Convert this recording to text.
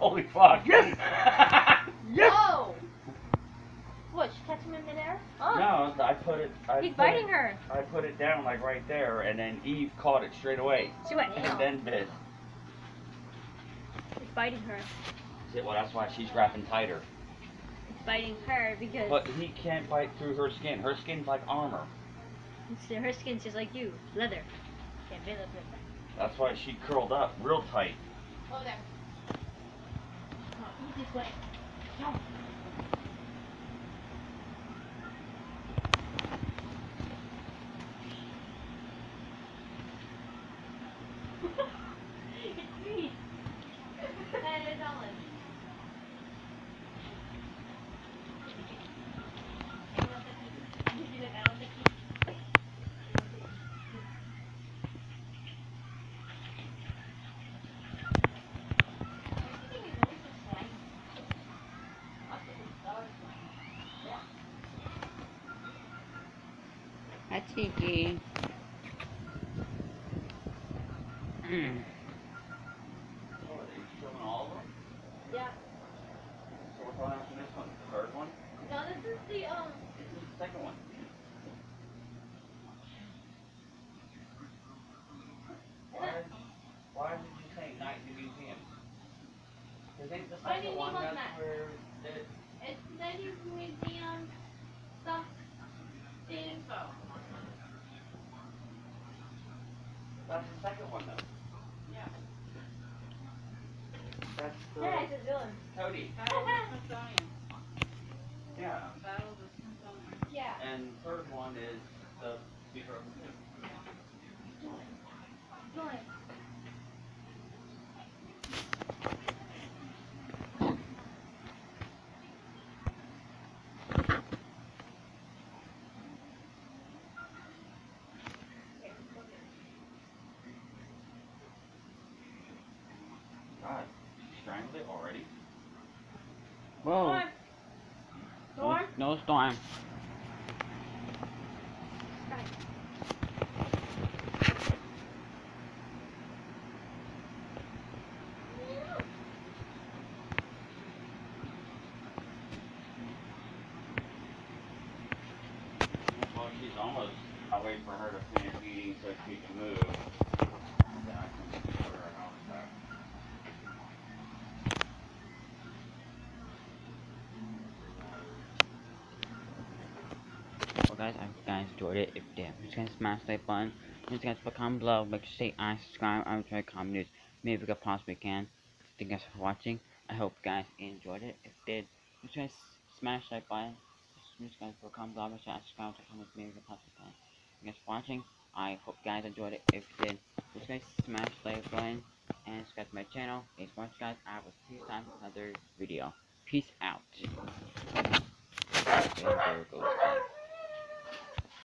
Holy fuck. Yes! Yes! Whoa! What, she catch him in midair? Oh. No, I put it. I He's put biting it, her. I put it down like right there, and then Eve caught it straight away, She went. Damn. and then bit. He's biting her. See, Well, that's why she's wrapping tighter. He's biting her because But he can't bite through her skin. Her skin's like armor. it's- her skin's just like you, leather. Can't be like that. That's why she curled up real tight. Oh, there. He's this way. That is Ellen. Hi, Tiki. Mm. Oh, are they showing all of them? Yeah. So what's on after this one? The third one? No, this is the, um, This is the second one. Why, why did you say night in the museum? Hmm. Um, because ain't the Why second didn't you one want that's that? where it, it's Betty's Museum that's the second one though. Yeah. That's the Yeah, it's a villain. Cody. Yeah. Yeah. And third one is the speaker of the Join. God, strangled it already? Whoa. Storm. No, no storm. She's almost. I'll wait for her to finish eating so she can move. Guys, I hope you guys enjoyed it. If you did, please guys smash that button. Please guys put comment below. Make sure say I subscribe. I will try to comment news. Maybe we could possibly can. Thank you guys for watching. I hope you guys enjoyed it. If you did, please guys smash that button. Please guys put comment below. Make sure I subscribe to comment maybe we could possibly can. Thank you guys for watching. I hope you guys enjoyed it. If you did, please guys smash that button and subscribe to my channel. Thanks for watching, guys. I will see you time another video. Peace out.